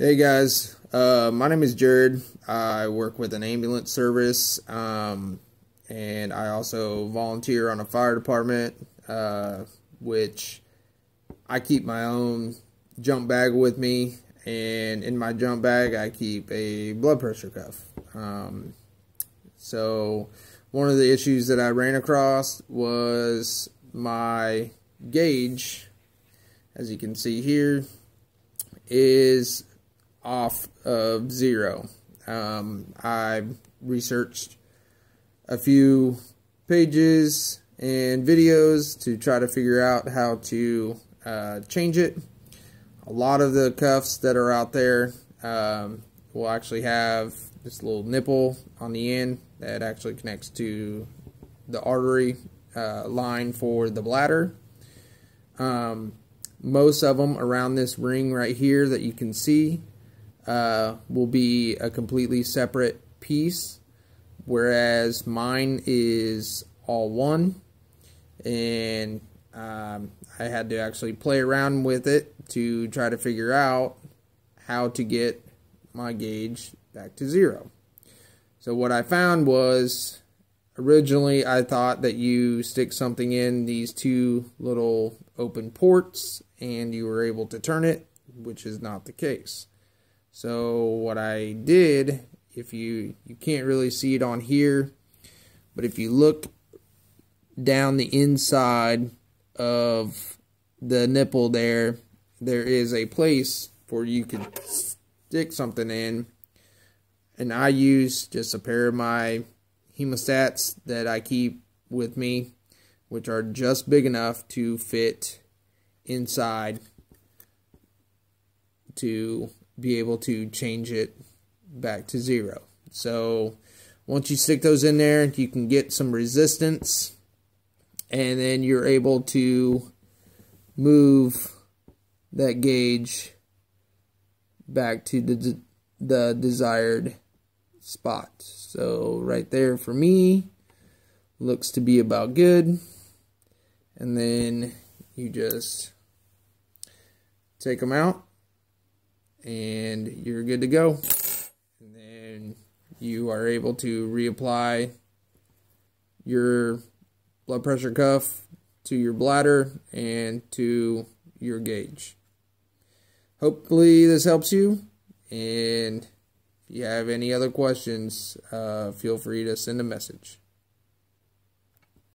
Hey guys, uh, my name is Jared. I work with an ambulance service, um, and I also volunteer on a fire department, uh, which I keep my own jump bag with me, and in my jump bag I keep a blood pressure cuff. Um, so one of the issues that I ran across was my gauge, as you can see here, is off of zero. Um, I researched a few pages and videos to try to figure out how to uh, change it. A lot of the cuffs that are out there um, will actually have this little nipple on the end that actually connects to the artery uh, line for the bladder. Um, most of them around this ring right here that you can see uh, will be a completely separate piece, whereas mine is all one. And um, I had to actually play around with it to try to figure out how to get my gauge back to zero. So what I found was originally I thought that you stick something in these two little open ports and you were able to turn it, which is not the case. So what I did, if you you can't really see it on here, but if you look down the inside of the nipple there, there is a place where you can stick something in. And I use just a pair of my hemostats that I keep with me, which are just big enough to fit inside to be able to change it back to zero. So once you stick those in there, you can get some resistance and then you're able to move that gauge back to the, the desired spot. So right there for me looks to be about good. And then you just take them out and you're good to go. And then you are able to reapply your blood pressure cuff to your bladder and to your gauge. Hopefully, this helps you. And if you have any other questions, uh, feel free to send a message.